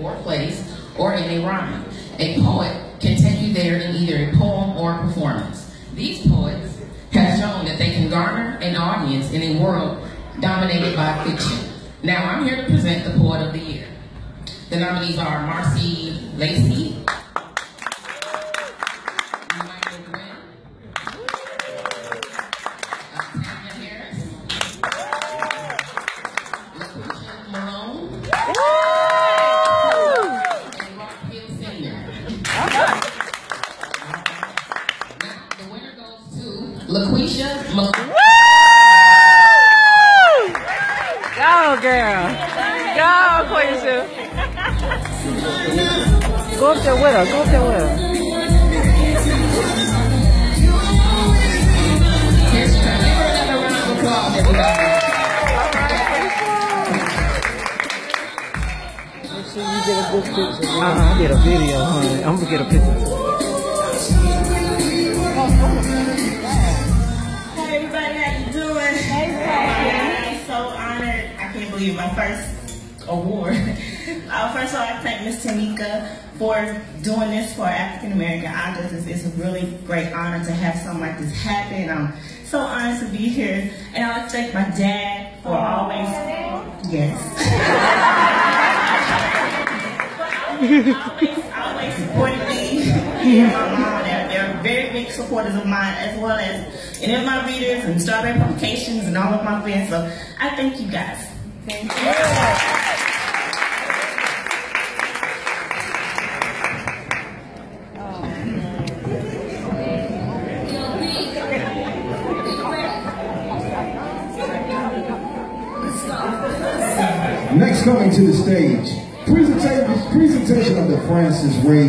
or place or in a rhyme. A poet can take you there in either a poem or a performance. These poets have shown that they can garner an audience in a world dominated by fiction. Now I'm here to present the Poet of the Year. The nominees are Marcy Lacey, goes to LaQueisha Malone. Go, girl. Go, Quisha. Go up there with her. Go up there with her. Here's your turn. Give her another round of applause, everybody. Make sure you get a good picture. Uh-huh, I get a video, honey. I'm gonna get a picture. Believe my first award. uh, first of all, I thank Miss Tanika for doing this for African American authors. It's, it's a really great honor to have something like this happen. I'm so honored to be here, and I want to thank my dad for always yes. always, always supporting me. And my mom, they're, they're very big supporters of mine, as well as any of my readers and Strawberry Publications and all of my friends. So I thank you guys. Thank you. Next coming to the stage, presentation, presentation of the Francis Ray